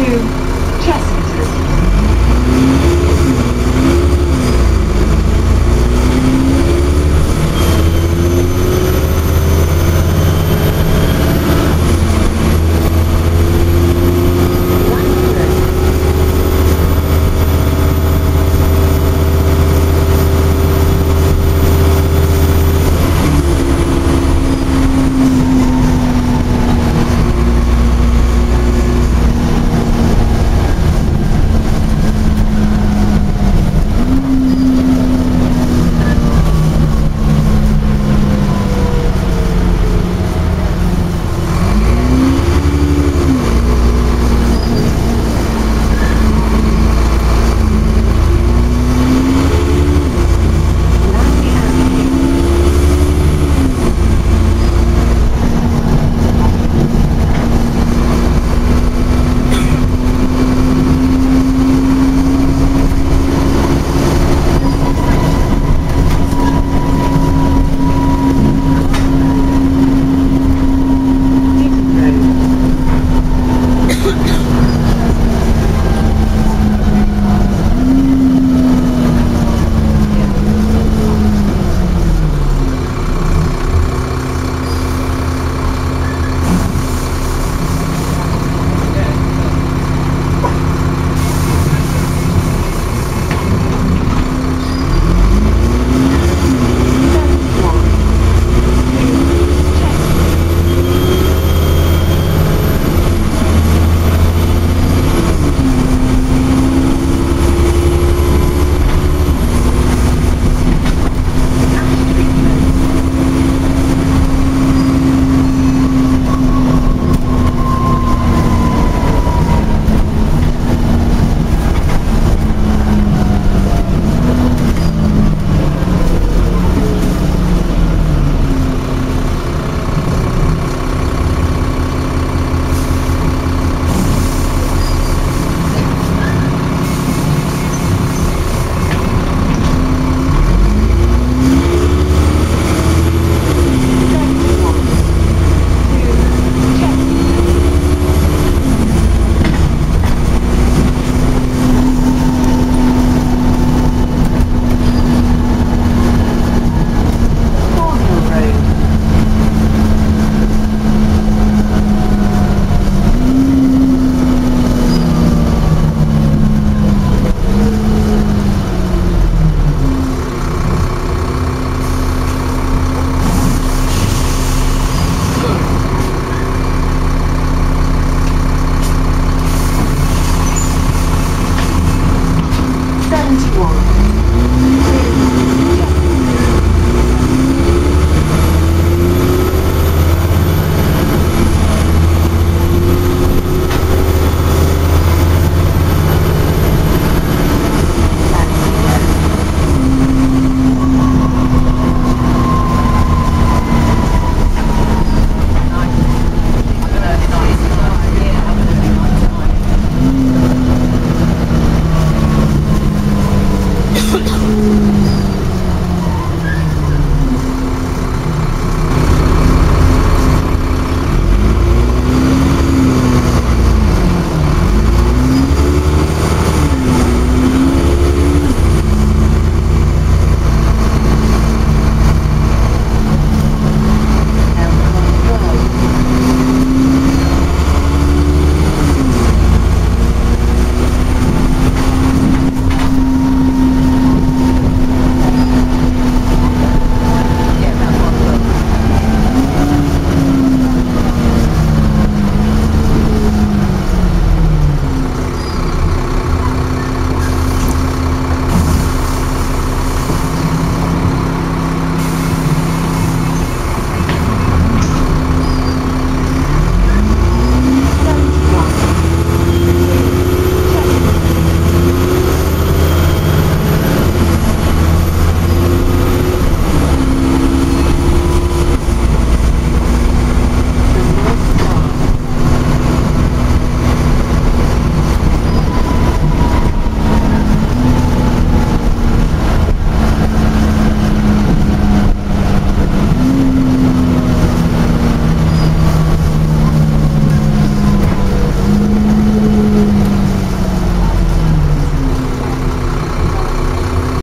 to Chester.